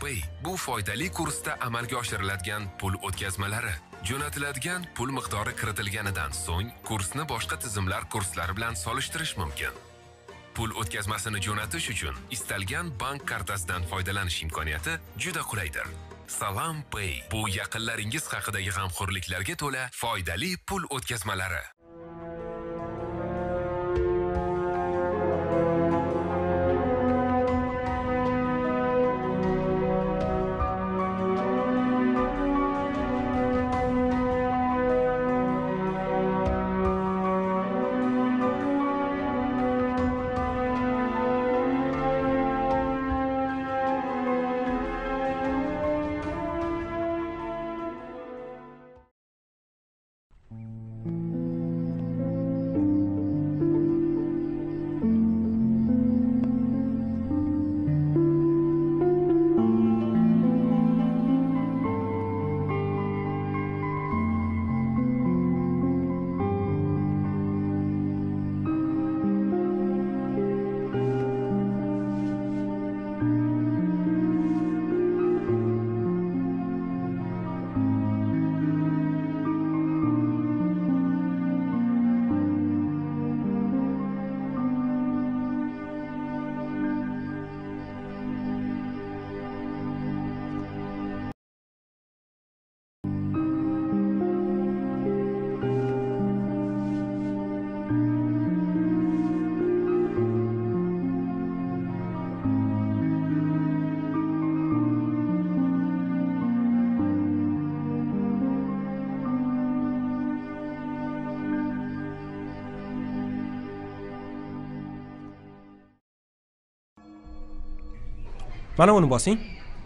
Pay bu foydali kursda amalga oshiriladigan pul o'tkazmalari. Jo'natiladigan pul miqdori kiritilganidan so'ng kursni boshqa tizimlar kurslari bilan solishtirish mumkin. Pul o'tkazmasini jo'natish uchun istalgan bank kartasidan foydalanish imkoniyati juda qulaydir. Salam Pay bu yaqinlaringiz haqidagi g'amxo'rliklarga to'la foydali pul o'tkazmalari. Mana uni bosing?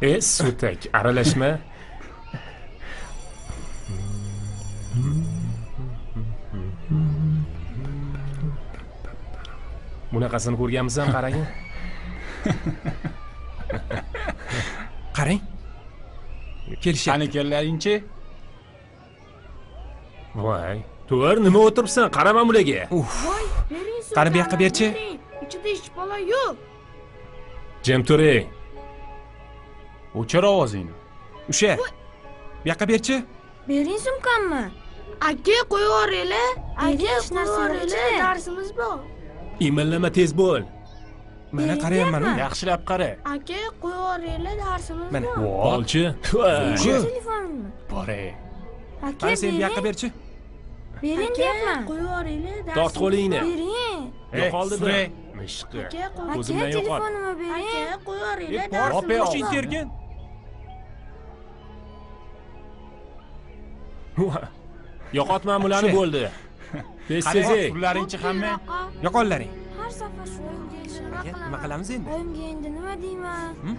E sutak aralashma. Bunaqasini ko'rganmisan qaragin qarang. Kelishyapti. Qani kellaringchi? Voy to'g'ri nima o'tiribsan? Qarama bularga voy Qani bu yoqqa berchi. ichida hech bola yo'q. Jim turing o'chir ovozingni usha bu yoqqa berchi bering sumkamni aka aka narsa yo'q qo'yvoringlar ichida. darsimiz bor imillama tez bo'l mana qarayapman yaxshilab qara aka qo'yvoringlar darsimiz Mana. bor olchi bore aka sen bu yoqqa berchi bering aka deyapman qo'yvoringlar tort darsimiz qo'lingni bering yo'qoldi Sure. mishqi aka aka telefonimni bering aka qo'yvoringlar bor darsimiz bor tergin yo'qotma bularni Shu. bo'ldi. Tez qani tez ey pullaringchi hamma? yo'qollaring har safar shu oyimga endi nima nima qilaman qilamiz endi? Oyimga endi nima deyman? Hmm?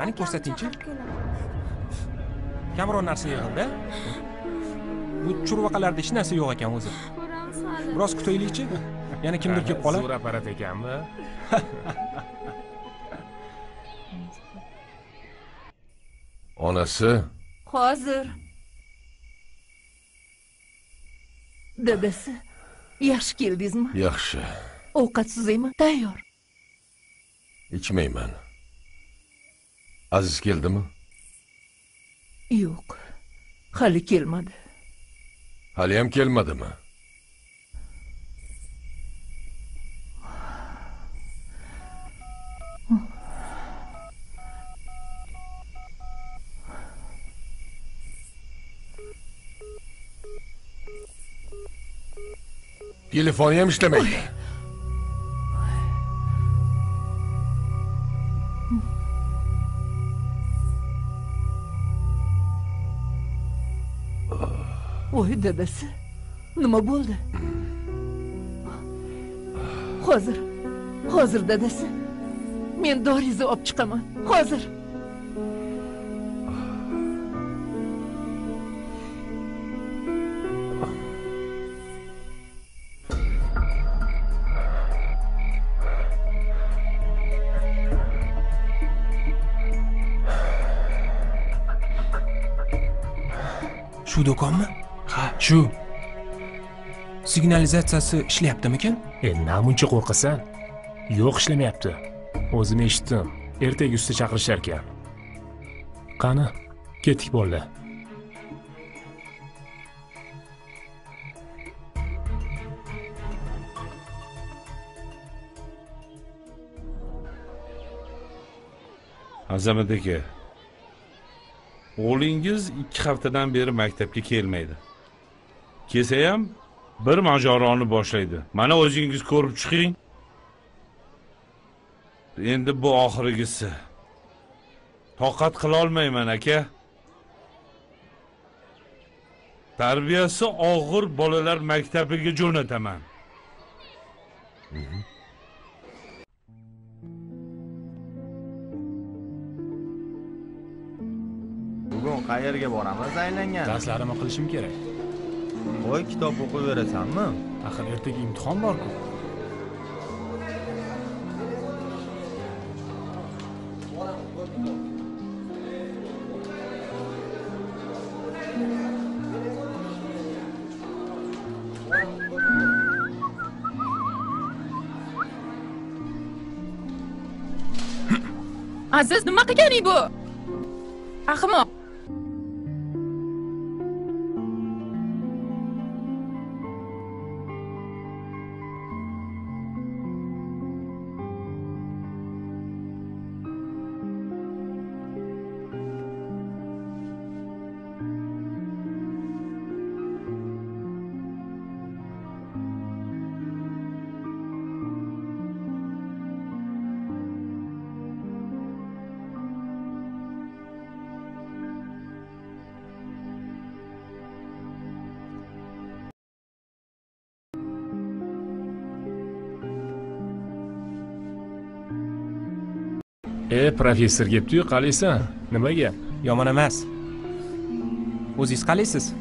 Qani ko'rsatingchi. kamroq narsa yig'ildi bu churvaqalarda hech narsa yo'q ekan o'zi. Biroz kutaylikchi. Yana kimdir kelib qolar zo'r apparat ekanmi? Onasi? Hozir dadasi yaxshi keldingizmi? Yaxshi. Ovqat tayyor. Ichmayman. Aziz keldimi? Yo'q. Hali kelmadi. Haliyam kelmadimi telefoni ham ishlamaydi voy dadasi nima bo'ldi hozir hozir dadasi men doringizni olib chiqaman hozir shu do'konmi ha. Shu. Signalizatsiyasi ishlayaptimikan? E namuncha qo'rqasan? Yo'q ishlamayapti. O'zim eshitdim. Ertaga usta chaqirishar ekan. Qani? Ketdik bolalar azamat aka o'g'lingiz ikki haftadan beri maktabga kelmaydi. Kelsa ham bir mojaroni boshlaydi. Mana o'zingiz ko'rib chiqing. Endi bu oxirgisi. Toqat qilolmayman aka. Tarbiyasi og'ir bolalar maktabiga jo'nataman. Bugun qayerga boramiz? Aylangan. Darslarimni qilishim kerak. Voy kitob o'qiyverasanmi? Axir ertaga imtihon borku. Aziz nima qilganing bu? Ahmoq e professor kelibdiyu qalaysan nimaga? Yomon emas. O'zingiz qalaysiz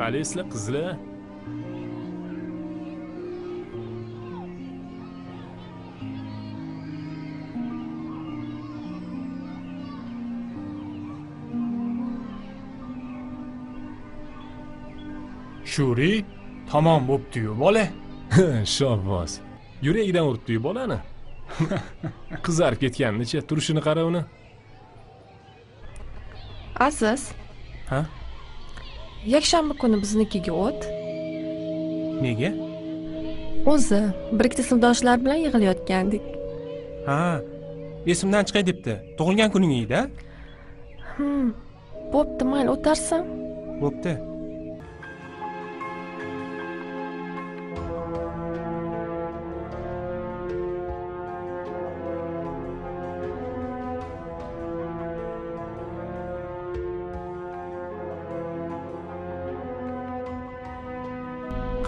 qalaysizlar qizlar shuri tamom bo'ptiyu bola shobboz yuragidan uribdiyu bolani qizarib ketganicha turishini qara uni. Aziz. Ha? Yakshanba kuni biznikiga o't. Nega? O'zi birikta sinfdoshlar bilan yig'ilayotgandik. Ha esimdan chiqay debdi. Tug'ilgan kuning edi hmm. bo'pti mayli o'tarsan bo'pti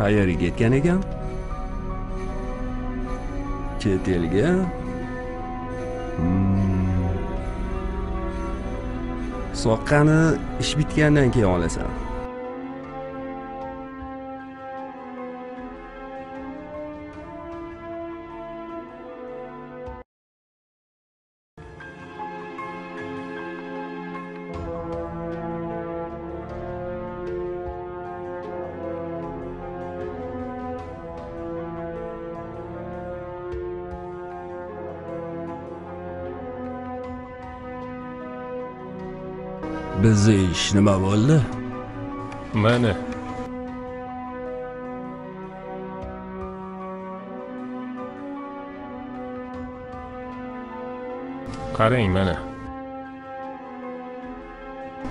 qayerga ketgan ekan. Chet elga. Hmm. Soqqani ish bitgandan keyin olasan. Bizni ish nima bo'ldi? Mana. Qarang mana.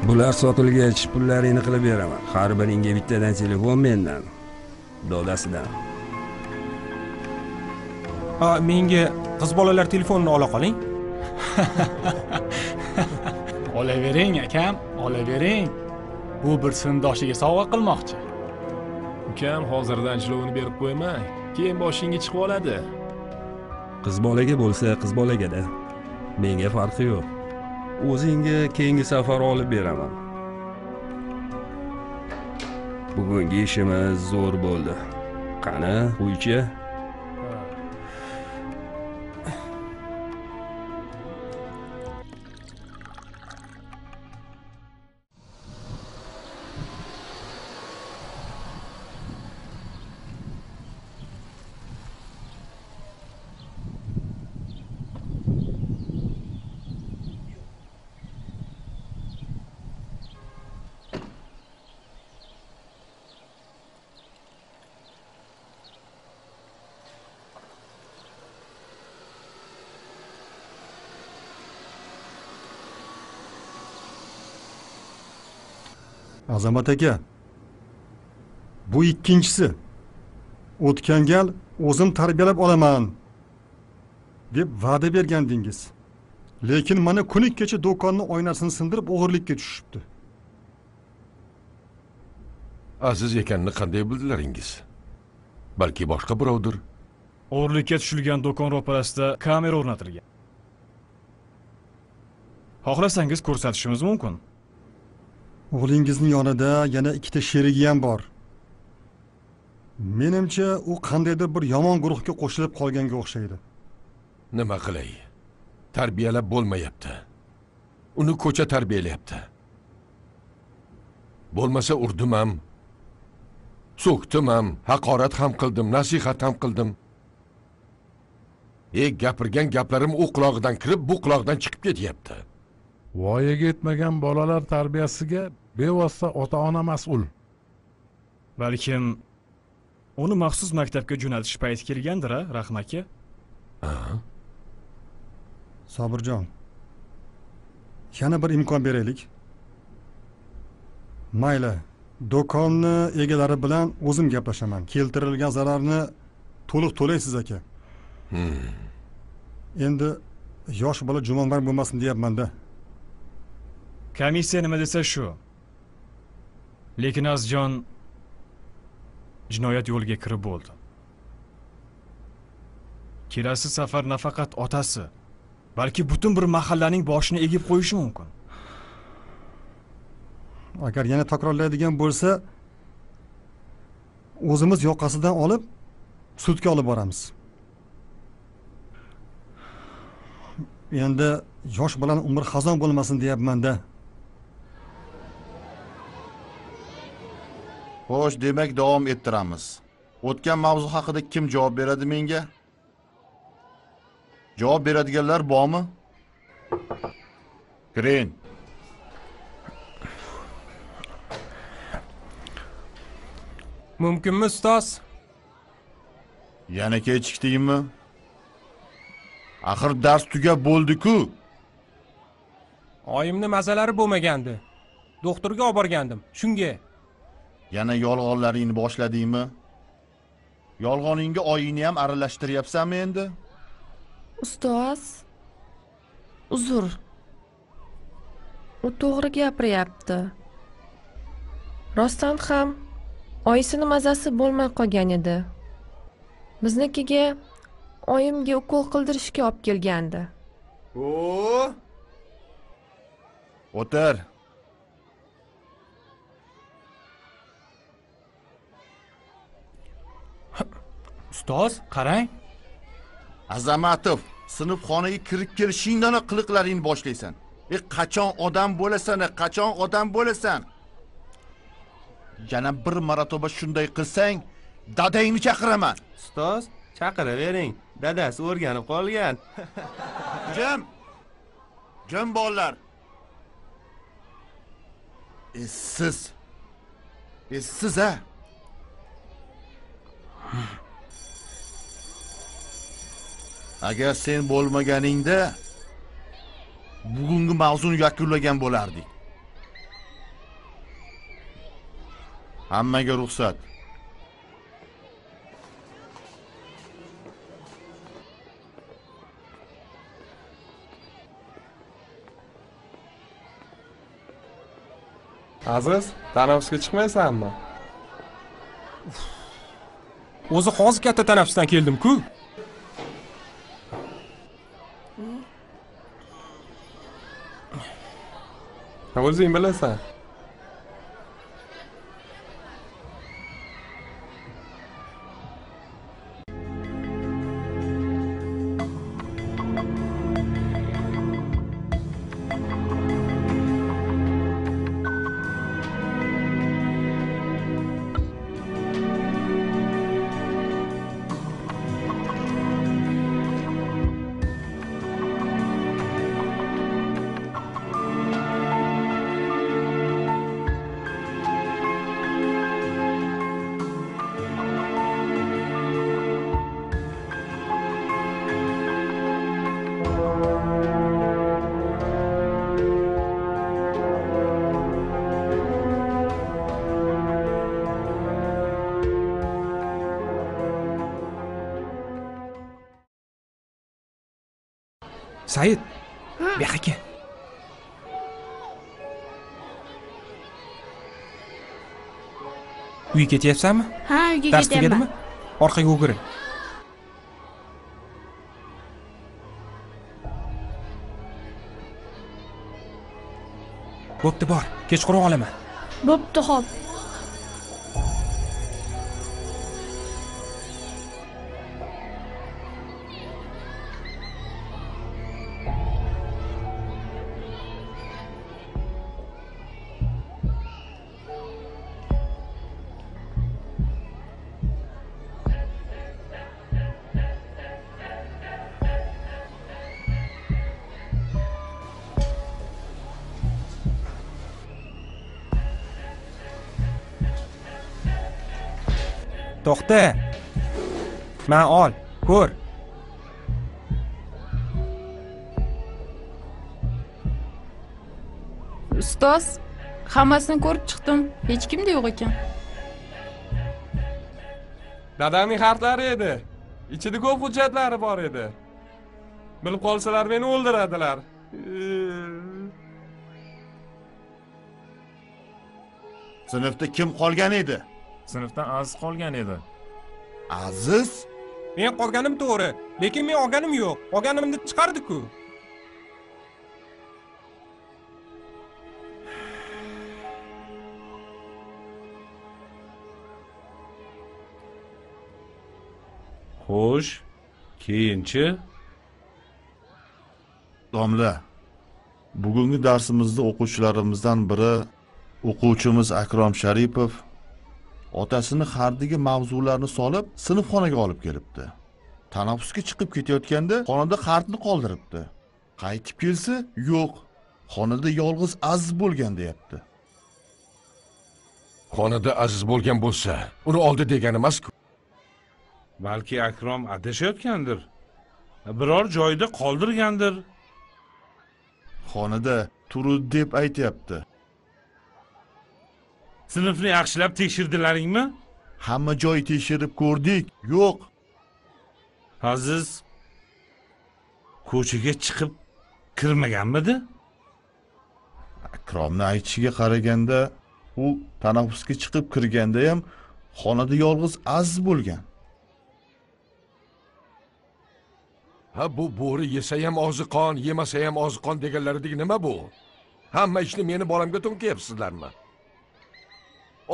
Bular sotilgach pullaringni qilib beraman. Har biringga bittadan telefon mendan. Dodasidan. Menga qiz bolalar telefonini ola qoling olavering akam olavering. Bu bir sinfdoshiga sovg'a qilmoqchi. Ukam hozirdan jilovini berib qo'ymang. Keyin boshingga chiqib oladi. Qiz bolaga bo'lsa qiz bolagada menga farqi yo'q. O'zingga keyingi safar olib beraman. Bugungi ishimiz zo'r bo'ldi. Qani uychi azamat aka bu ikkinchisi. O'tgan gal o'zim tarbiyalab olaman deb va'da bergandingiz. Lekin mana kuni kecha do'konni oynasini sindirib o'g'irlikka tushibdi. Aziz ekanini qanday bildilaringiz balki boshqa birovdir? O'g'irlikka tushilgan do'kon ro'parasida kamera o'rnatilgan. Xohlasangiz ko'rsatishimiz mumkin o'g'lingizni yonida yana ikkita sherigi ham bor. Menimcha u qandaydir bir yomon guruhga qo'shilib qolganga o'xshaydi. Nima qilay? Tarbiyalab bo'lmayapti. Uni ko'cha tarbiyalayapti. Bo'lmasa urdim ham so'kdim ham haqorat ham qildim nasihat ham qildim. E gapirgan gaplarim u qulog'idan kirib bu quloqdan chiqib ketyapti. Voyaga yetmagan bolalar tarbiyasiga bevosita ota ona mas'ul. Balkim uni maxsus maktabga jo'natish payti kelgandir a rahim aka? Sobirjon yana bir imkon beraylik. Mayli do'konni egalari bilan o'zim gaplashaman. Keltirilgan zararni to'liq to'laysiz aka. Endi yosh bola jumonbang bo'lmasin deyapmanda komissiya nima desa shu. Lekin azizjon jinoyat yo'liga kirib bo'ldi. Kelasi safar nafaqat otasi balki butun bir mahallaning boshini egib qo'yishi mumkin. Agar yana takrorlaydigan bo'lsa o'zimiz yoqasidan olib sudga olib boramiz. Endi yosh bilan umr xazon bo'lmasin deyapmanda. Xo'sh demak davom ettiramiz. O'tgan mavzu haqida kim javob beradi menga? Javob beradiganlar bormi? Kiring mumkinmi ustoz? Yana kechikdingmi axir dars tugab bo'ldi-ku. Oyimni mazalari bo'lmagandi. Doktorga olib borgandim shunga yana yolg'onlaringni boshladingmi? Yolg'oningga oyingni ham aralashtiryapsanmi endi? Ustoz uzr. U to'g'ri gapiryapti. Rostdan ham oyisini mazasi bo'lmay qolgan edi. Biznikiga oyimga ukol qildirishga olib kelgandi. O o'tir ustoz qarang. Azamatov sinfxonaga kirib kelishingdanoq qiliqlaringni boshlaysan. E qachon odam bo'lasan e qachon odam bo'lasan? Yana bir marotaba shunday qilsang dadangni chaqiraman. Ustoz chaqiravering dadasi o'rganib qolgan. Jim jim bolalar. Essiz essiz a agar sen bo'lmaganingda bugungi mavzuni yakunlagan bo'lardik. Hammaga ruxsat. Aziz tanaffusga chiqmaysanmi? O'zi hozir katta tanaffusdan keldim-ku o'zing bilasan said bu yoqqa kel uyga ketyapsanmi? Ha uyga dars tugadimi ketyapman orqaga o'girin bo'pti bor. Kechqurun olaman. Bo'pti xo'p to'xta man ol ko'r. Ustoz hammasini ko'rib chiqdim. Hech kimda yo'q ekan. Dadamning xatlari edi. Ichida ko'p hujjatlari bor edi. Bilib qolsalar meni o'ldiradilar. Sinfda kim qolgan edi? Sinfdan aziz qolgan edi aziz? Men qolganim to'g'ri lekin men olganim yo'q. Olganimni chiqardi-ku. Xo'sh keyinchi. Domla bugungi darsimizda o'quvchilarimizdan biri o'quvchimiz akrom sharipov otasini hardigi mavzularni solib sinfxonaga olib kelibdi. Tanaffusga chiqib ketayotganda xonada xardni qoldiribdi. Qaytib kelsa yo'q xonada yolg'iz aziz bo'lgan deyapti. Xonada aziz bo'lgan bo'lsa uni oldi degani emasku balki akrom adashayotgandir biror joyda qoldirgandir. Xonada turudi deb aytyapti sinfni yaxshilab tekshirdilaringmi? Hamma joy tekshirib ko'rdik. Yo'q. Aziz ko'chaga chiqib kirmaganmidi? Akromni aytishiga qaraganda u tanaffusga chiqib kirganda ham xonada yolg'iz aziz bo'lgan. Ha bu bo'ri yesa ham oziqon yemasa ham oziqon deganlaridek nima bu? Hamma ishni meni bolamga to'nkayapsizlarmi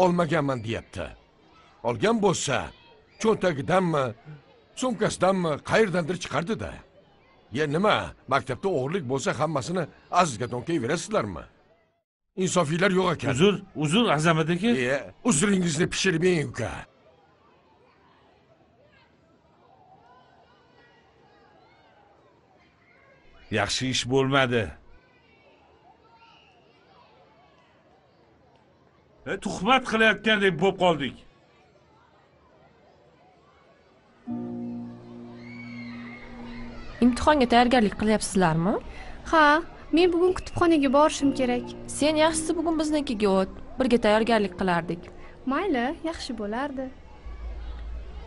olmaganman deyapti. Olgan bo'lsa cho'ntagidanmi sumkasidanmi qayerdandir chiqardida. Ya nima maktabda o'g'irlik bo'lsa hammasini azizga to'nkayverasizlarmi insofiylar yo'q ekan. Uzr uzr azamat aka e uzringizni pishirmang uka. Yaxshi ish bo'lmadi tuhmat qilayotgandek bo'lib qoldik. Imtihonga tayyorgarlik qilyapsizlarmi? Ha men bugun kutubxonaga borishim kerak. Sen yaxshisi bugun biznikiga o't birga tayyorgarlik qilardik. Mayli yaxshi bo'lardi.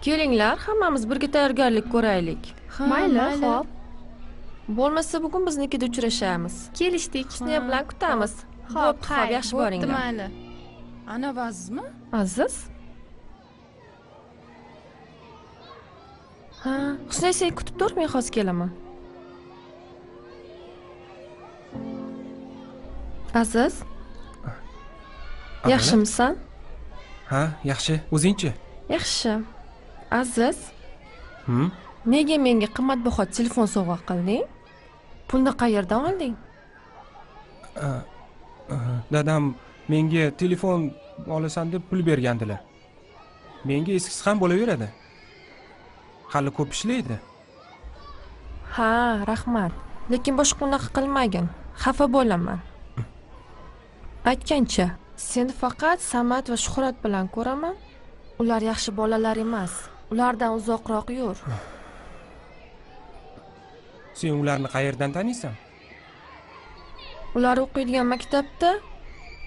Kelinglar hammamiz birga tayyorgarlik ko'raylik. Ha, mayli, xo'p. bo'lmasa bugun biznikida uchrashamiz. Kelishdik. Husniya bilan kutamiz. Hay, xo'p yaxshi boringlar. mayli ana bu azizmi aziz ha husniya sen kutib tur men hozir kelaman aziz yaxshimisan? Ha yaxshi. O'zingchi? Yaxshi. Aziz hm nega menga qimmatbaho telefon sovg'a qilding? Pulni qayerdan olding? Dadam menga telefon olasan deb pul bergandilar. Menga eskisi ham bo'laveradi. Hali ko'p ishlaydi. Ha rahmat. Lekin boshqa unaqa qilmagin. Xafa bo'laman. Aytgancha seni faqat samat va shuhrat bilan ko'raman. Ular yaxshi bolalar emas. Ulardan uzoqroq yur. Sen ularni qayerdan taniysan? Ular o'qiydigan maktabda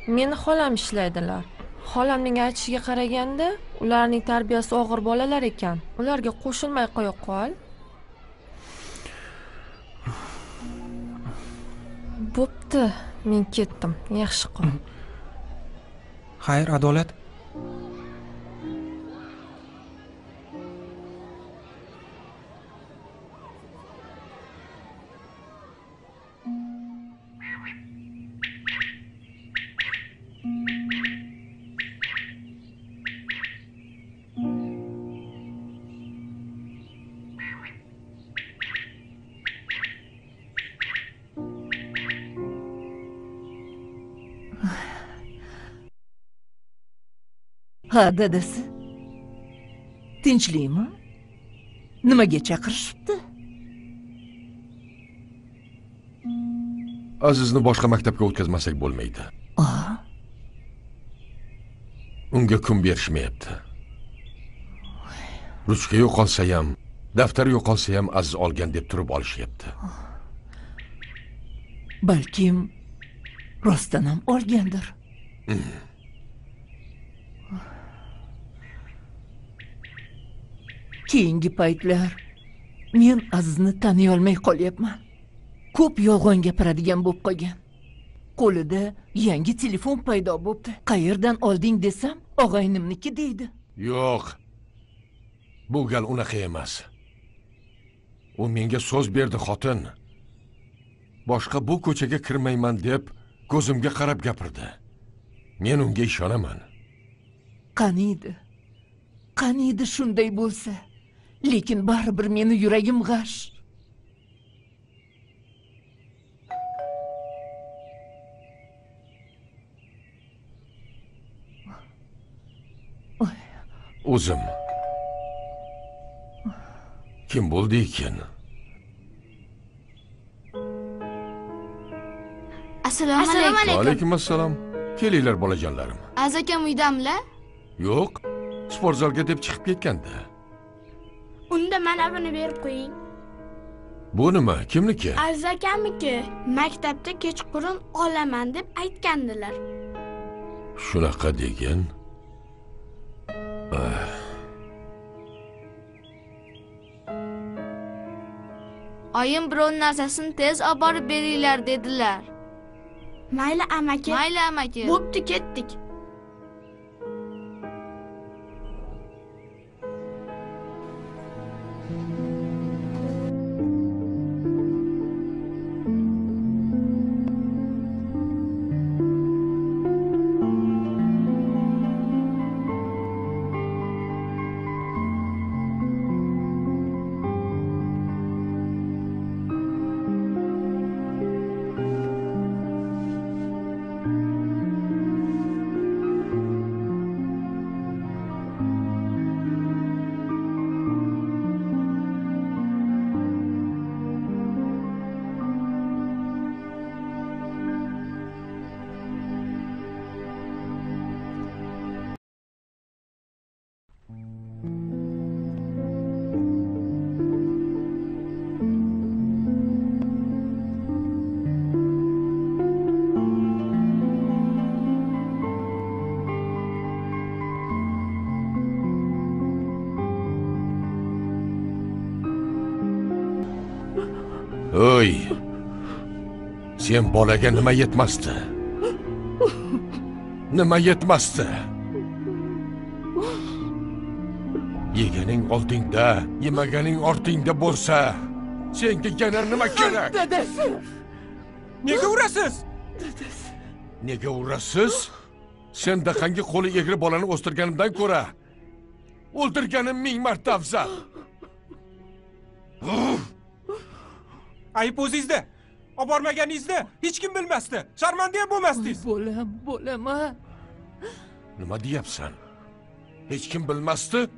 meni xolam ishlaydilar. Xolamning aytishiga qaraganda ularning tarbiyasi og'ir bolalar ekan. Ularga qo'shilmay qo'ya qol. Bo'pti men ketdim. Yaxshi qol. Xayr adolat. Ha dadasi. Tinchlikmi? Nimaga chaqirishibdi? Azizni boshqa maktabga o'tkazmasak bo'lmaydi. Unga kun berishmayapti. Ruchka yo'qolsa ham daftar yo'qolsa ham aziz olgan deb turib olishyapti. Balkim rostdan ham olgandir keyingi paytlar. Men azizni taniyolmay qolyapman. Ko'p yolg'on gapiradigan bo'lib qolgan. Qo'lida yangi telefon paydo bo'libdi. Qayerdan olding desam og'aynimniki deydi. Yo'q. Bu gal unaqa emas. U menga so'z berdi xotin. Boshqa bu ko'chaga kirmayman deb ko'zimga qarab gapirdi. Men unga ishonaman. Qaniydi? Qaniydi shunday bo'lsa lekin baribir meni yuragim g'ash. O'zim. Kim bo'ldi ekan? Assalomu alaykum. Vaalaykum assalom kelinglar bolajonlarim. Aziz akam uydamilar yo'q. Sport zalga deb chiqib ketganda unda mana buni berib qo'ying. Bu nima kimniki? Aziz akamniki. Maktabda kechqurun olaman deb aytgandilar. Shunaqa degin. Ah, oyim biror narsasini tez olib borib beringlar dedilar. Mayli amaki. Mayli amaki. Bo'pti ketdik Sen bolaga nima yetmasdi? Nima yetmasdi? Yeganing oldingda, yemaganing ortingda bo'lsa, senga yana nima kerak? dadasi nega urasiz Nega urasiz? Sen daqangi qo'li egri bolani o'stirganimdan ko'ra o'ldirganim ming marta afzal. ayb o'zingizda olib bormaganingizni hech kim bilmasdi sharmanda ham bo'lmasdingiz bo'lam bo'laman Nima deyapsan? Hech kim bilmasdi?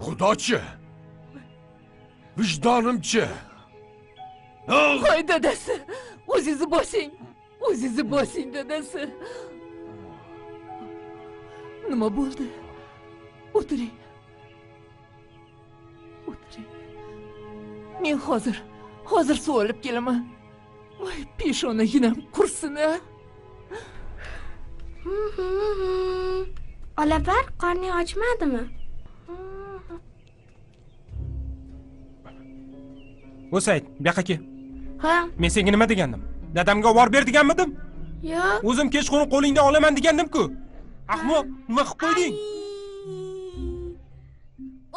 Xudochi? Vijdonimchi? voy dadasi o'zingizni bosing o'zingizni bosing dadasi nima bo'ldi o'tiring o'tiring men hozir hozir suv olib kelaman voy peshonaginam qursin a olabar qorning ochmadimi o'sayd bu yoqqa kel ha men senga nima degandim dadamga olib ber deganmidim yo'q o'zim kechqurun qo'lingdan olaman degandim-ku ahmoq nima qilib qo'yding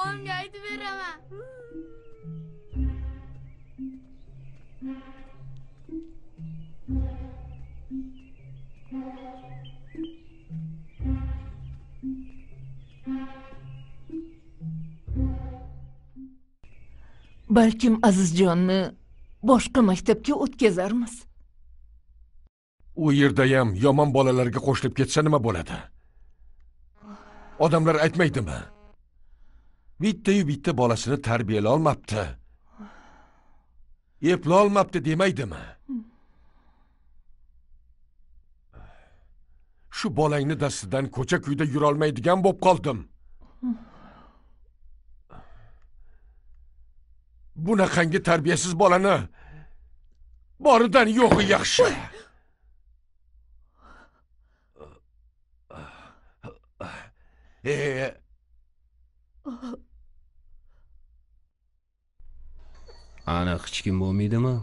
oyimga aytib beraman balkim azizjonni boshqa maktabga o'tkazarmiz. U yerdayam yomon bolalarga qo'shilib ketsa nima bo'ladi? Odamlar aytmaydimi? Bittayu bitta bolasini tarbiyalolmabdi. Eplolmabdi demaydimi? Shu bolangni dastidan ko'cha kuyda yurolmaydigan bo'lib qoldim. Bunaqangi tarbiyasiz bolani boridan yo'g'i yaxshi e ana hech kim bo'lmaydimi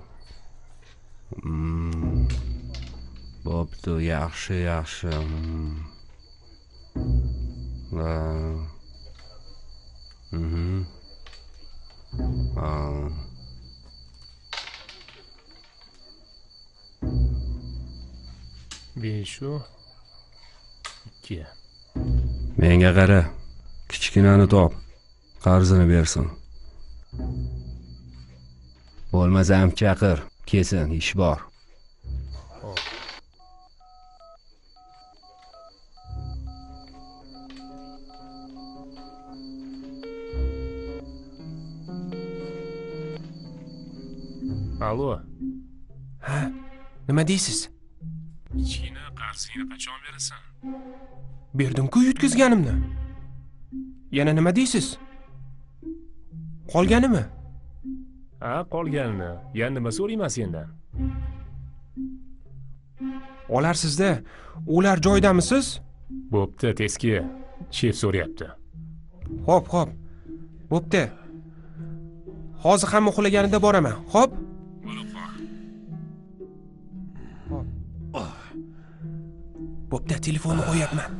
Hmm. bo'pti yaxshi yaxshi Hmm. Ha. А... Ha. beshu. Ikki. Menga qara kichkinani top. Qarzini bersin. Bo'lmasam chaqir kelsin ish bor. Allo ha nima deysiz? Kichkina qarzingni qachon berasan? Berdim-ku yutkazganimni. Yana nima deysiz? Qolganimi? Ha qolganini. Yana nima so'rayman sendan? Olarsizda ular joyidamisiz bo'pti tezki shef so'rayapti. Xo'p xo'p. Bo'pti. Hozir hamma uxlaganida boraman. Xo'p bo'pti telefonni qo'yapman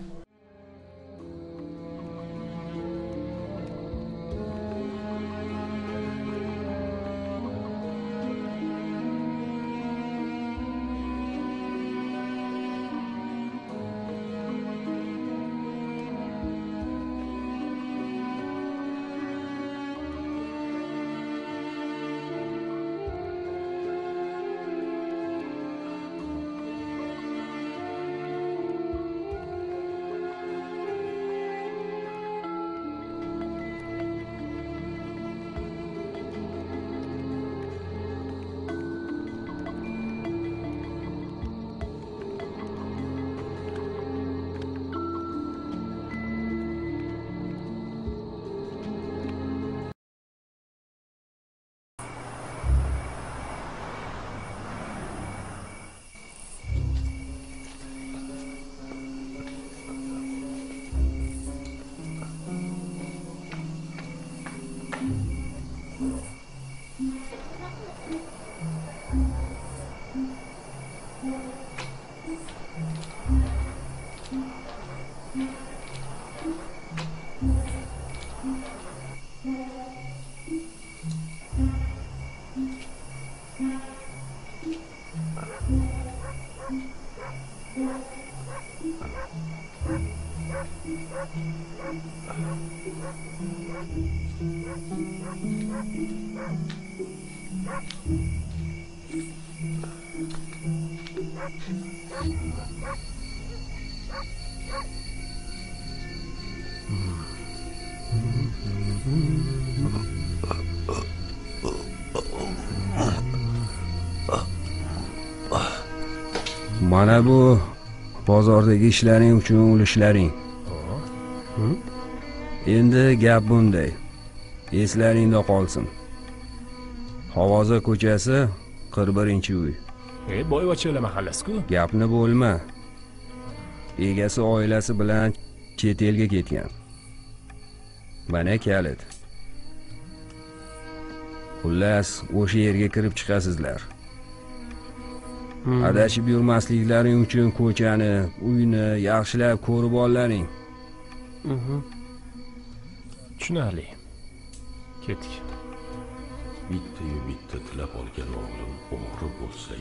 mana bu bozordagi ishlaring uchun ulushlaring endi gap bunday. Eslaringda qolsin. Havoza ko'chasi qirq birinchi uy. E boyvachchalar mahallasi-ku. Gapni bo'lma. Egasi oilasi bilan chet elga ketgan. Mana kalit. Xullas o'sha yerga kirib chiqasizlar adashib yurmasliklaring uchun ko'chani uyni yaxshilab ko'rib ollaring. Tushunarli. Ketdik. Bittayu bitta tilab olgan o'g'lim o'g'ri bo'lsa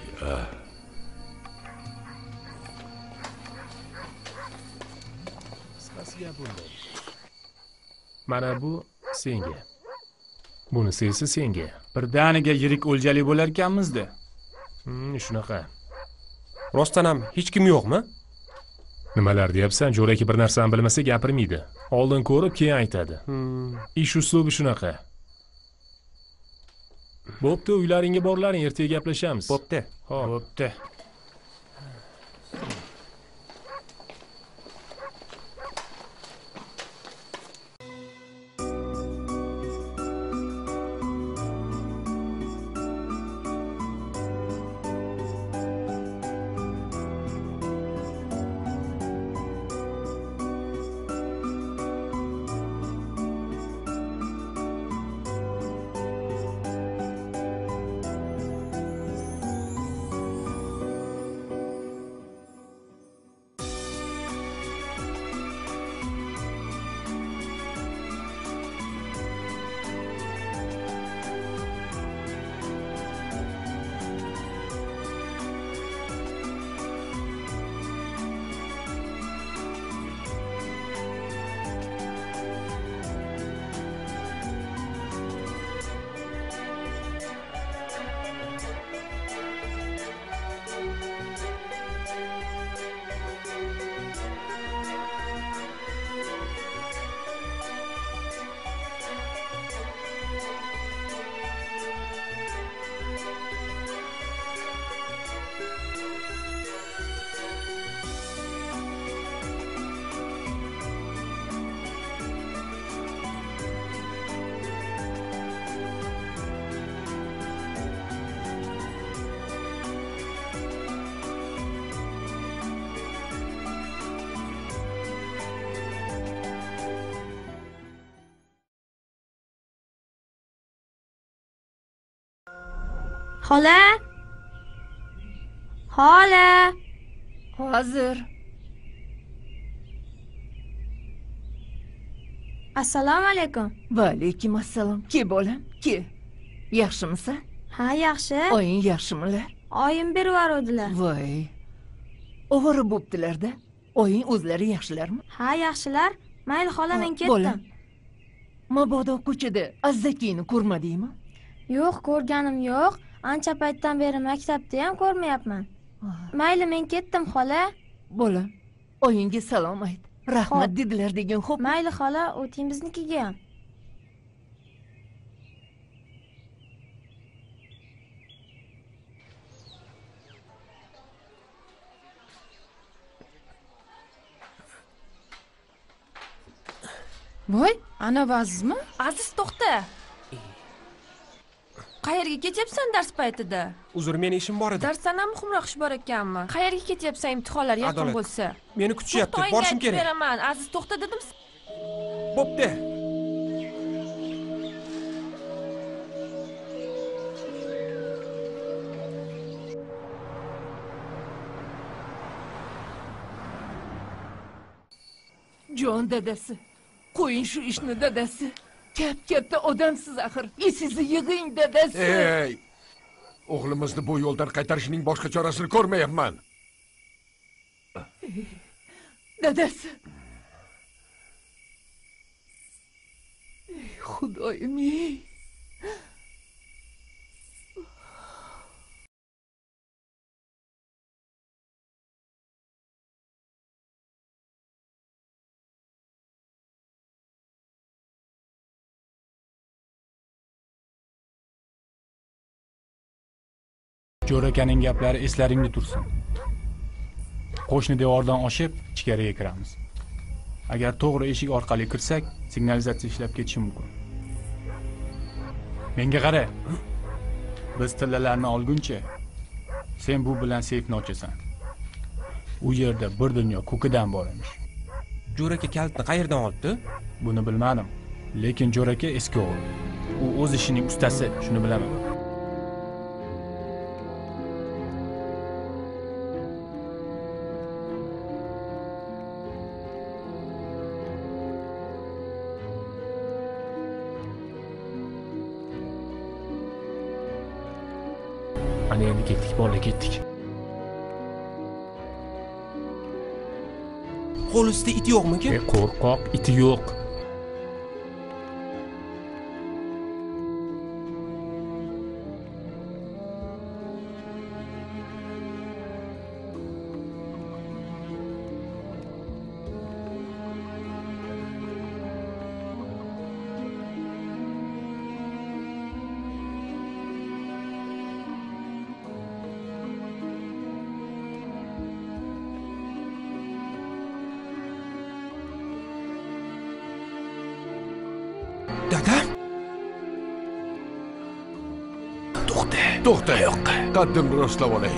qisqasi gap bunday mana bu senga. Bunisi esa senga. Birdaniga yirik o'ljali bo'lar ekanmizda Hmm, shunaqa rostdan ham hech kim yo'qmi? Nimalar deyapsan jo'raki bir narsani bilmasa gapirmaydi. Oldin ko'rib keyin aytadi. Hmm. ish uslubi shunaqa. Bo'pti uylaringga borlaring ertaga gaplashamiz. Bo'pti. Ho'p bo'pti xola xola hozir assalomu alaykum va alaykum assalom ke bolam ke yaxshimisan ha yaxshi oying yaxshimilar oyim berib yuboruvdilar voy ovora bo'ptilarda oying o'zlari yaxshilarmi ha yaxshilar mayli xola men bolam ketdim mabodo ko'chada azzakiyni ko'rmadingmi? Yo'q ko'rganim yo'q ancha paytdan beri maktabda ham ko'rmayapman. Mayli men ketdim xola. Bolam oyingga salom ayt. Rahmat dedilar degan xo'p. Mayli xola o'ting biznikiga. Ham voy anavi azizmi aziz to'xta qayerga ketyapsan dars paytida? Uzr meni ishim bor edi. Darsdan ham muhimroq ish bor ekanmi? Qayerga ketyapsan imtihonlar yaqin bo'lsa? Meni kutishyapti borishim kerak. beraman. Aziz to'xta dedim. Bo'pti. Jon dadasi qo'ying shu ishni dadasi kap katta odamsiz axir. Esizni yig'ing dadasi. Ey o'g'limizni bu yo'ldan qaytarishning boshqa chorasini ko'rmayapman. Dadasi. Xudoyim ey jo'rakaning gaplari eslaringda tursin. Qo'shni devordan oshib ichkariga kiramiz. Agar to'g'ri eshik orqali kirsak signalizatsiya ishlab ketishi mumkin. Menga qara biz tillalarni olguncha sen bu bilan seyfni ochasan. U yerda bir dunyo ko'kidan bor emish. Jo'raka kalitni qayerdan olibdi? Buni bilmadim lekin jo'raka eski o'g'il u o'z ishining ustasi shuni bilaman endi ketdik. Qo'l ustida it yo'qmikin? E qo'rqoq iti yo'q to'xta to'xta yoqqa qaddimni rostlab olay.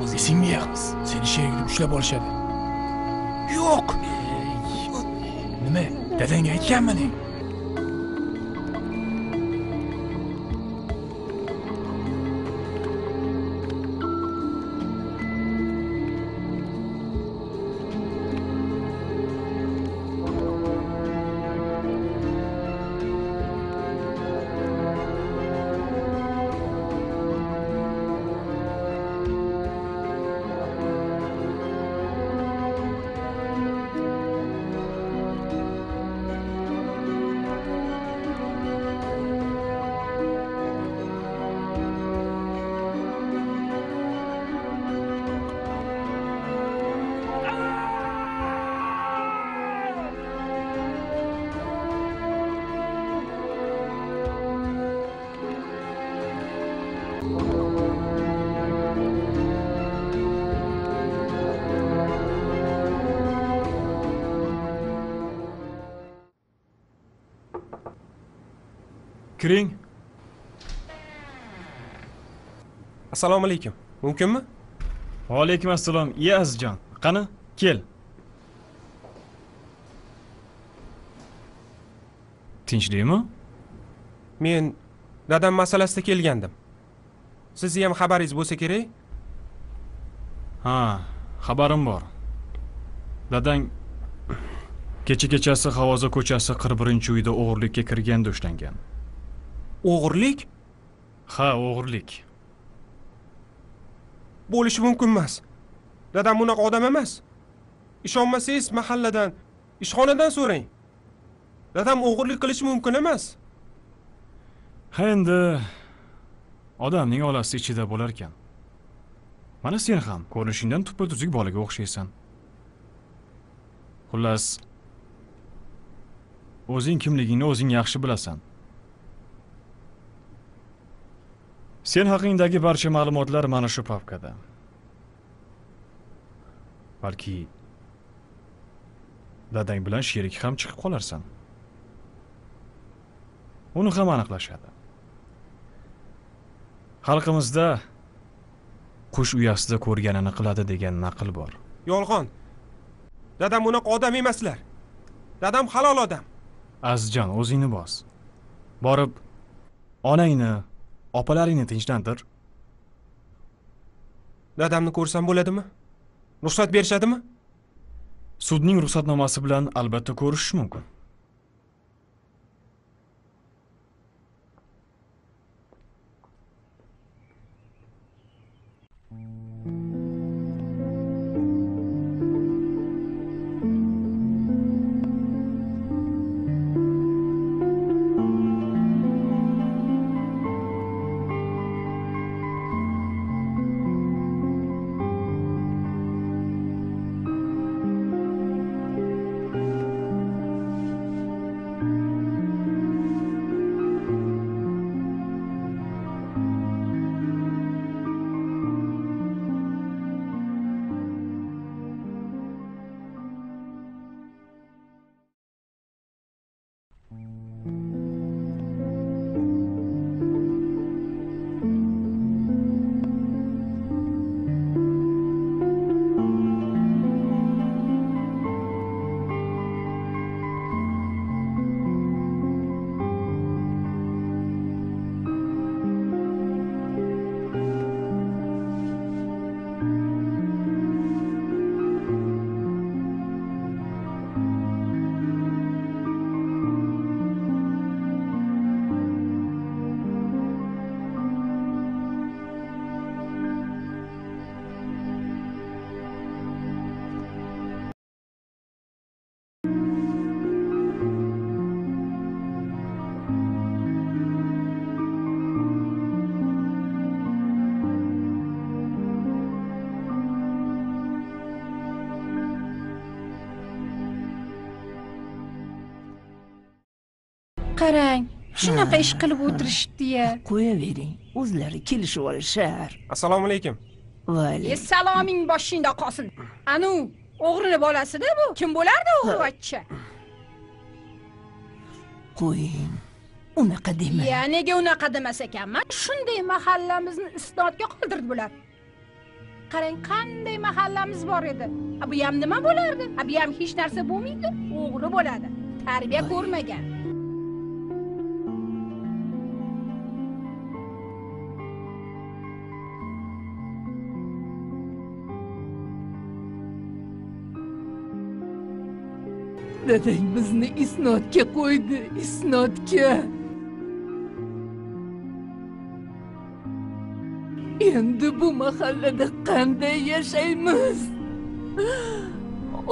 O'zi esingmi qiz seni sherigini ushlab olishadi. Yo'q. Nima? Dadangga aytganmidi kiring assalomu alaykum. Mumkinmi? Vaalaykum assalom iya azizjon. Qani? Kel. Tinchlikmi men dadam masalasida kelgandim. Sizni ham xabaringiz bo'lsa kerak? Ha xabarim bor. Dadang kecha kechasi havoza ko'chasi qirq birinchi uyda o'g'irlikka kirganda ushlangan o'g'irlik? Ha o'g'irlik. Bo'lishi mumkin emas. Dadam bunaqa odam emas. Ishonmasangiz mahalladan ishxonadan so'rang. Dadam o'g'irlik qilishi mumkin emas. Ha endi odamning olasi ichida bo'larkan. Mana sen ham ko'rinishingdan tuppa tuzuk bolaga o'xshaysan. Xullas o'zing kimligingni o'zing yaxshi bilasan sen haqingdagi barcha ma'lumotlar mana shu papkada. Balki dadang bilan sherik ham chiqib qolarsan. Uni ham aniqlashadi. Xalqimizda qush uyasida ko'rganini qiladi degan naql bor. Yolg'on dadam unaqa odam emaslar. Dadam halol odam. Azizjon o'zingni bos. Borib onangni opalaringni tinchlantir. Dadamni ko'rsam bo'ladimi? Ruxsat berishadimi? Sudning ruxsatnomasi bilan albatta ko'rishish mumkin qarang shunaqa ish qilib o'tirishibdi-ya. qo'yavering o'zlari kelishib olishar. Assalomu alaykum. E saloming boshingda qolsin. Anu o'g'rini bolasida bu. Kim bo'lardi o'g'rivachcha qo'ying unaqa demang ya nega unaqa demas ekanman? Shunday mahallamizni isnodga qoldirdi bular. Qarang qanday mahallamiz bor edi. A bu ham nima bo'lardi? A bu ham hech narsa bo'lmaydi o'g'ri bo'ladi. Tarbiya ko'rmagan dadang bizni isnodga qo'ydi isnodga. Endi bu mahallada qanday yashaymiz?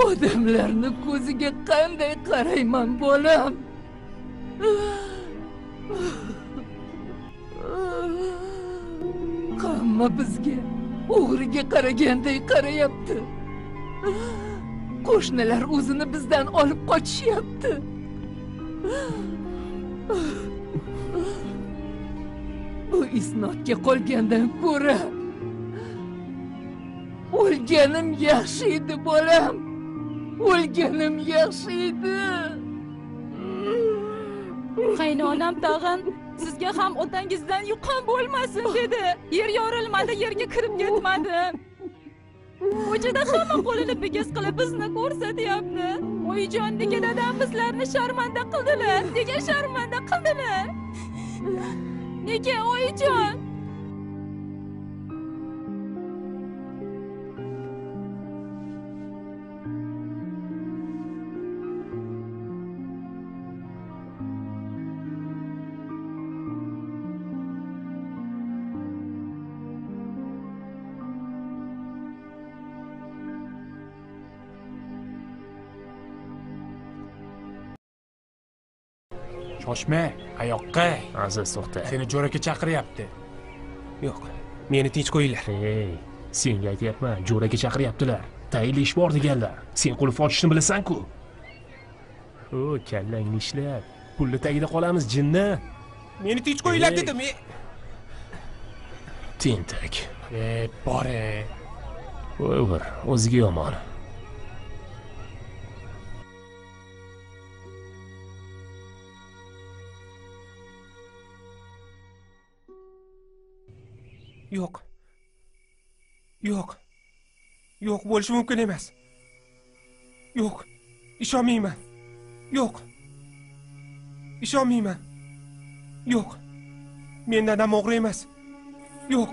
Odamlarni ko'ziga qanday qarayman bolam? Hamma bizga o'g'riga qaraganday qarayapti. Qo'shnilar o'zini bizdan olib qochishyapti bu isnodga qolgandan ko'ra o'lganim yaxshi edi bolam. O'lganim yaxshi edi. Qaynonam tag'in sizga ham otangizdan yuqqan bo'lmasin dedi. Yer yorilmadi yerga kirib ketmadim ko'chada hamma qo'lini bigiz qilib bizni ko'rsatyapti. Oyijon nega dadam bizlarni sharmanda qildilar. Nega sharmanda qildilar? Nega oyijon? Shoshma qayoqqa aziz to'xta seni jo'raka chaqiryapti. Yo'q meni tinch qo'yinglar. Ey senga aytyapman jo'raka chaqiryaptilar. Tayinli ish bor deganlar. Sen qulf ochishni bilasan-ku. O kallangni ishlab pulni tagida qolamiz jinni. Meni tinch qo'yinglar dedim tentak. E bore voy bir o'ziga yomon yo'q yo'q yo'q bo'lishi mumkin emas yo'q ishonmayman yo'q ishonmayman yo'q men dadam o'g'ri emas yo'q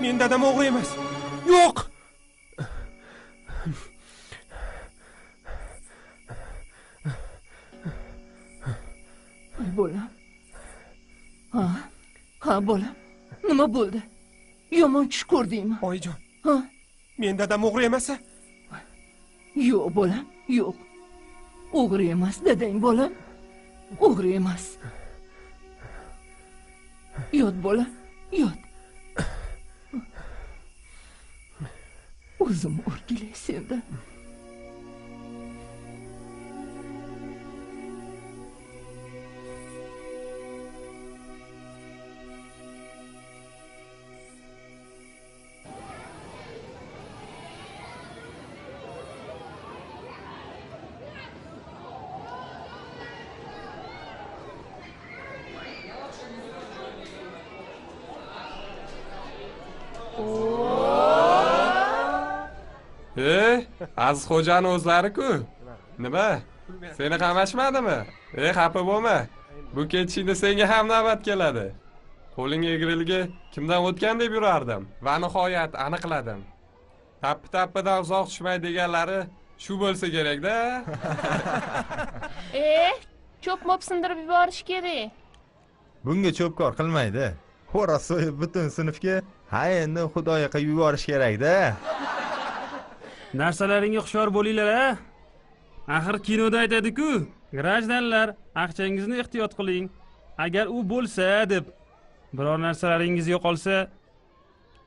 men dadam o'g'ri emas yo'q bolam ha ha bolam nima bo'ldi? Yomon tush ko'rdingmi oyijon. Ha? Men dadam o'g'ri emasa? Yo'q bolam yo'q. O'g'ri emas dadang bolam. O'g'ri emas. Yot bolam yot. O'zim o'rgilay sendan e aziz xo'jani o'zlari-ku. Nima? Seni qamashmadimi? E xafa bo'lma. Bu ketishingda senga ham navbat keladi. Qo'ling egriligi kimdan o'tgan deb yurardim va nihoyat aniqladim. Tappi tappidan uzoq tushmay deganlari shu bo'lsa kerakda. E cho'p mop sindirib yuborish kerak. Bunga cho'pkor qilmaydi. Xo'ra so'yib butun sinfga ha endi qilib yuborish kerakda narsalaringga hushyor bo'linglar a axir kinoda aytadiku grajdanlar aqchangizni ehtiyot qiling. Agar u bo'lsa deb biror narsalaringiz yo'qolsa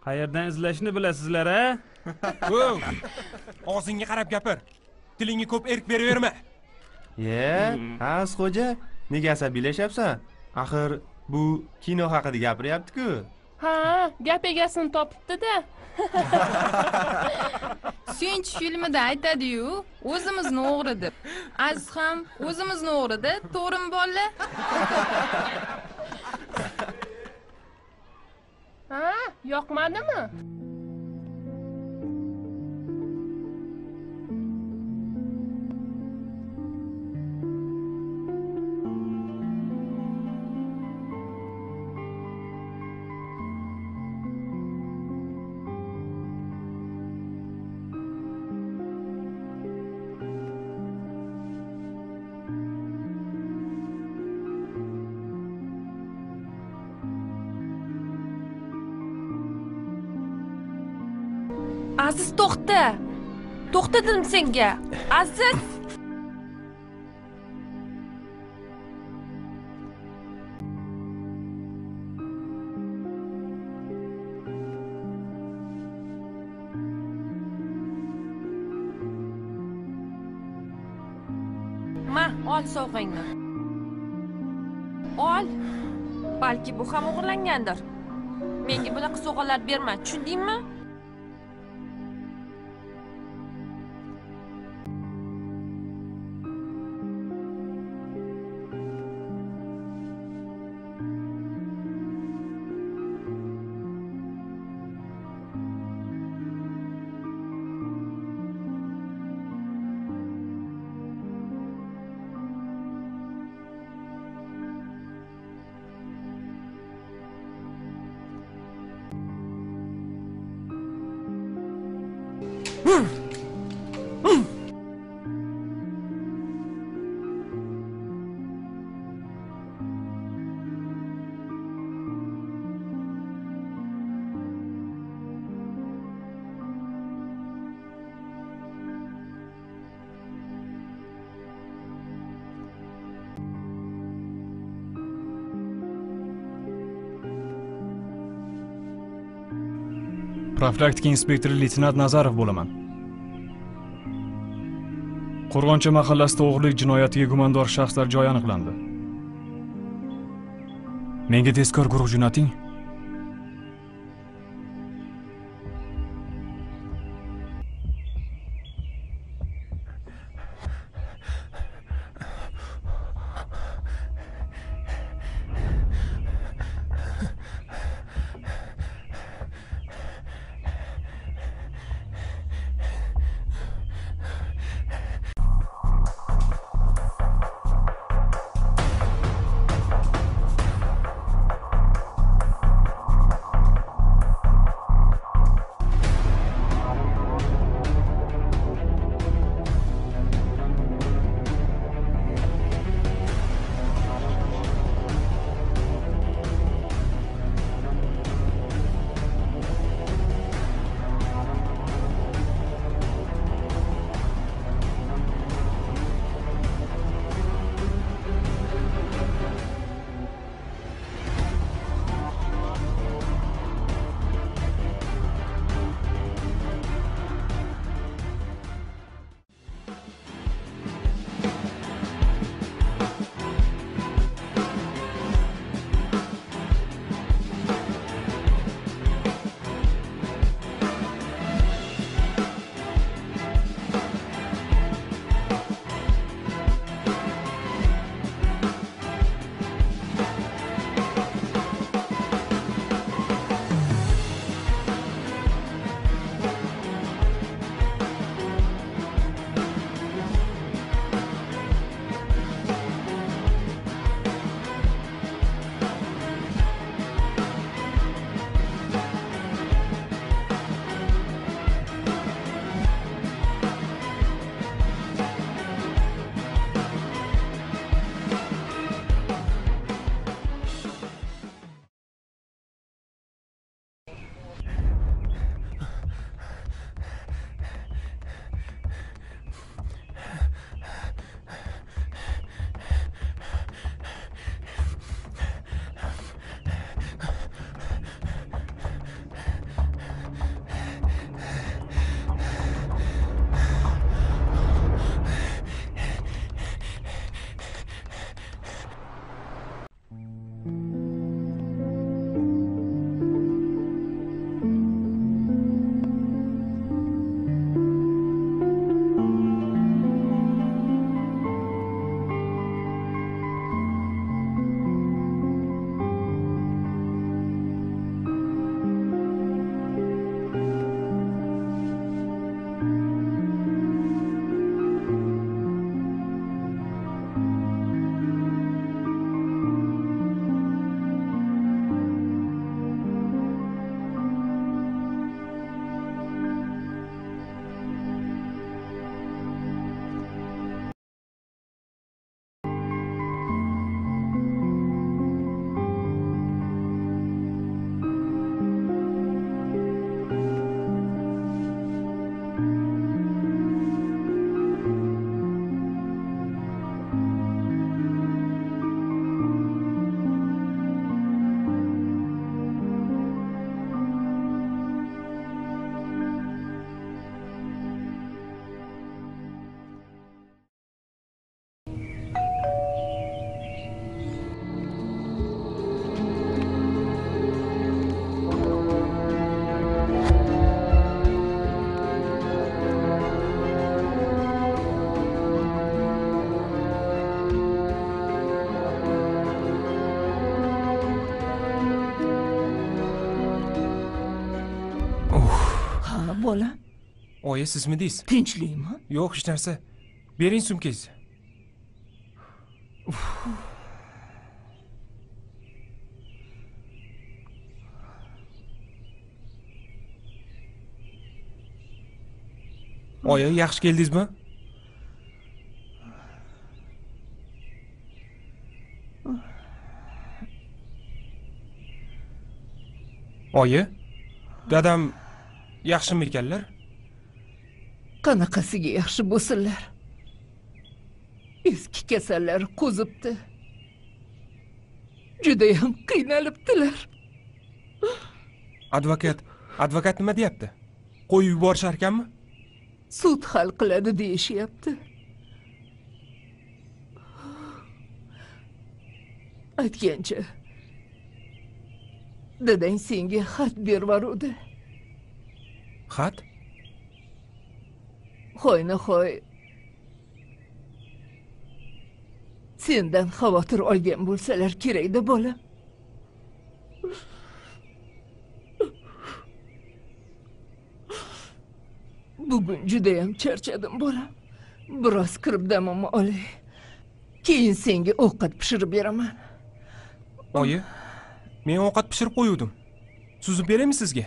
qayerdan izlashni bilasizlar a og'zingga qarab gapir. Tilingga ko'p erk beraverma. Ye az xo'ja nega asabiylashyapsan axir bu kino haqida gapiryapti-ku ha gap egasini topibdi-da. Suyunchi filmida aytadiyu o'zimizni o'g'ri deb. Aziz ham o'zimizni o'g'ri da to'g'rimi bolalar ha yoqmadimi dedim senga aziz ma ol sovg'angni ol. Balki bu ham o'g'irlangandir. Menga bunaqa sovg'alar berma. Tushundingmi? Profilaktika inspektori leytenant nazarov bo'laman. Qo'rg'oncha mahallasida o'g'irlik jinoyatiga gumondor shaxslar joyi aniqlandi. Menga tezkor guruh jo'nating. Oyi sizmidingiz tinchlikmi yo'q hech narsa. Bering sumkangizni oyi yaxshi keldingizmi? Oyi dadam yaxshimi ekanlar qanaqasiga yaxshi bo'lsinlar. Eski kasallari qo'zibdi judayam qiynalibdilar. Advokat advokat nima deyapti? Qo'yib yuborishar ekanmi sud hal qiladi deyishyapti. Aytgancha dadang senga xat bervoruvdi xat hoynahoy sendan xavotir olgan bo'lsalar kerakda bolam bugun judayam charchadim bolam biroz kirib damimni olay keyin senga ovqat pishirib beraman oyi men ovqat pishirib qo'yuvdim suzib beraymi sizga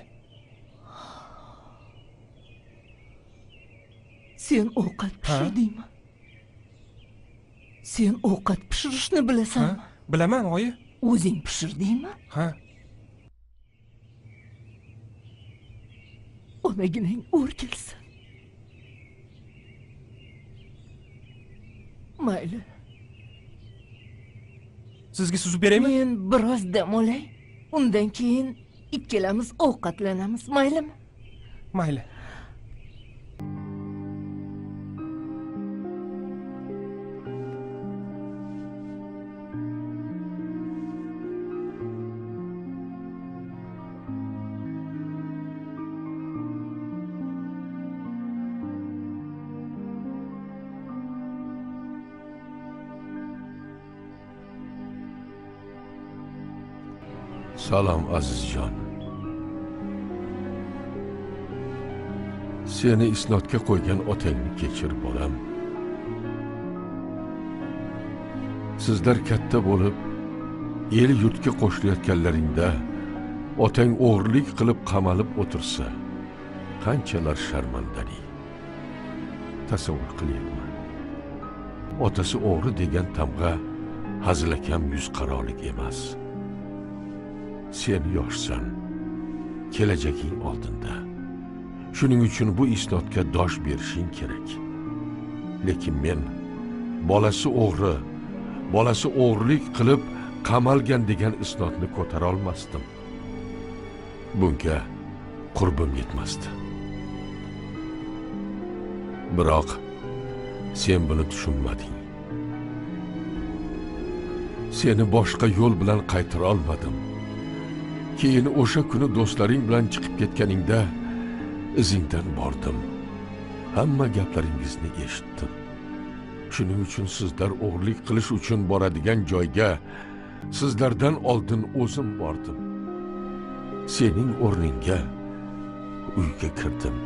sen ovqat pishirdingmi sen ovqat pishirishni bilasanmi? Bilaman oyi. O'zing pishirdingmi? Ha? Onaginang o'rgilsin mayli. Sizga suzib beraymi? Men biroz dam olay. Undan keyin ikkalamiz ovqatlanamiz maylimi? Mayli salom azizjon seni isnodga qo'ygan otangni kechir bolam. Sizlar katta bo'lib el yurtga qo'shilayotganlaringda otang o'g'irlik qilib qamalib o'tirsa qanchalar sharmandali. Tasavvur qilyapman. Otasi o'g'ri degan tamg'a hazilakam yuzqarolik emas. Sen yoshsan. Kelajaging oldinda. Shuning uchun bu isnodga dosh berishing kerak. Lekin men bolasi o'g'ri bolasi o'g'rilik qilib qamalgan degan isnodni ko'tara olmasdim. Bunga qurbim yetmasdi. Biroq sen buni tushunmading. Seni boshqa yo'l bilan qaytara olmadim. Keyin o'sha kuni do'stlaring bilan chiqib ketganingda izingdan bordim. Hamma gaplaringizni eshitdim. Shuning uchun sizlar o'g'irlik qilish uchun boradigan joyga sizlardan oldin o'zim bordim. Sening o'rningga uyga kirdim.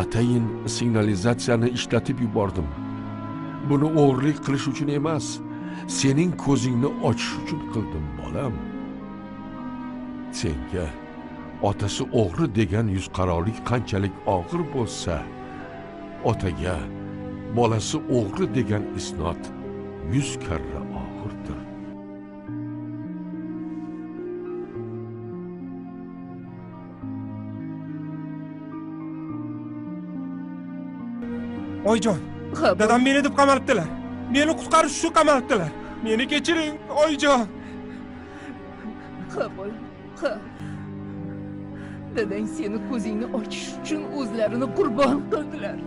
Atayin signalizatsiyani ishlatib yubordim. Buni o'g'irlik qilish uchun emas sening ko'zingni ochish uchun qildim bolam. Senga otasi o'g'ri degan yuzqarolik qanchalik og'ir bo'lsa otaga bolasi o'g'ri degan isnot yuz karra og'irdir. Oyijon dadam meni deb qamalibdilar. Meni qutqarish uchun qamalibdilar. Meni kechiring oyijon ha bolam ha. Dadang seni ko'zingni ochish uchun o'zlarini qurbon qildilar.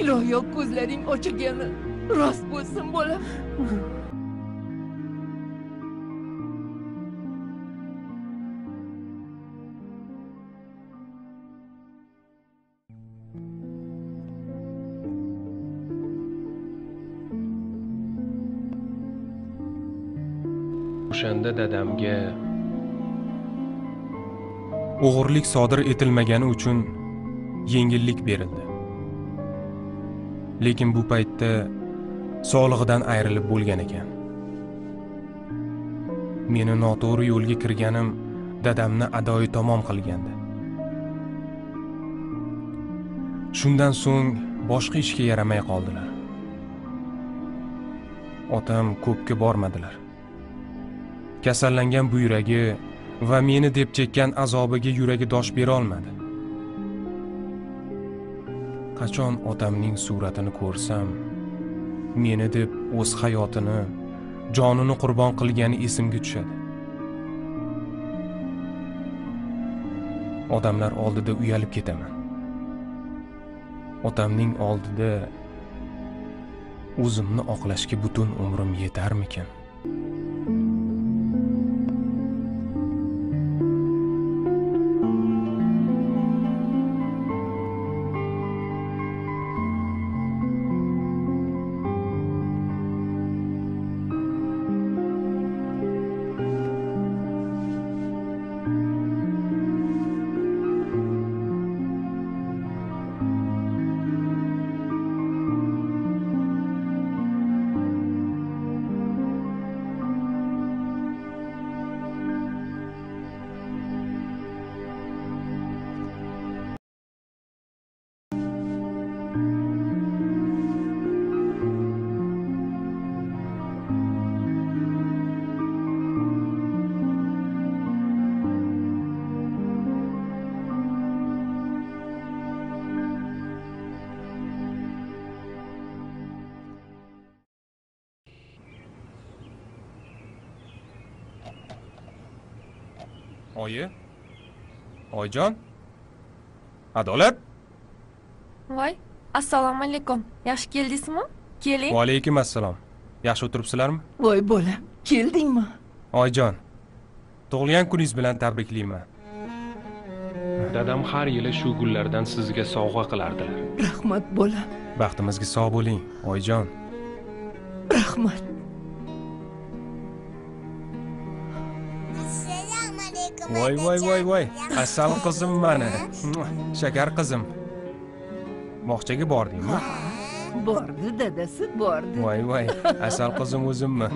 Iloyo ko'zlaring ochilgani rost bo'lsin bolam o'shanda dadamga o'g'irlik sodir etilmagani uchun yengillik berildi. Lekin bu paytda sog'lig'idan ayrilib bo'lgan ekan. Meni noto'g'ri yo'lga kirganim dadamni adoyi tamom qilgandi. Shundan so'ng boshqa ishga yaramay qoldilar. Otam ko'pga bormadilar. Kasallangan buyragi va meni deb chekkan azobiga yuragi dosh berolmadi qachon otamning suratini ko'rsam meni deb o'z hayotini jonini qurbon qilgani esimga tushadi. Odamlar oldida uyalib ketaman. Otamning oldida o'zimni oqlashga butun umrim yetarmikan oyijon adolat? Voy assalomu alaykum. Yaxshi keldingizmi? Keling. Va alaykum assalom yaxshi o'tiribsizlarmi voy bolam keldingmi? Oyijon tug'ilgan kuningiz bilan tabriklayman. Dadam har yili shu gullardan sizga sovg'a qilardilar. Rahmat bolam baxtimizga sog' bo'ling oyijon rahmat voy voy voy voy. Asal qizim mani. Shakar qizim. Bog'chaga bordingmi bordi dadasi bordi. Voy voy. Asal qizim o'zimmi